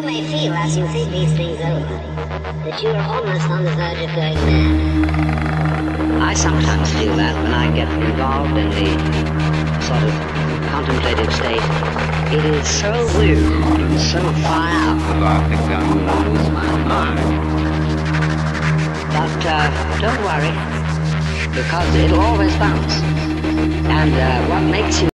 You may feel as you think these things over that you are almost on the verge of going mad. I sometimes feel that when I get involved in the sort of contemplative state. It is so weird and so far out. Well, I think I'm going to lose my mind. But uh, don't worry, because it'll always bounce. And uh, what makes you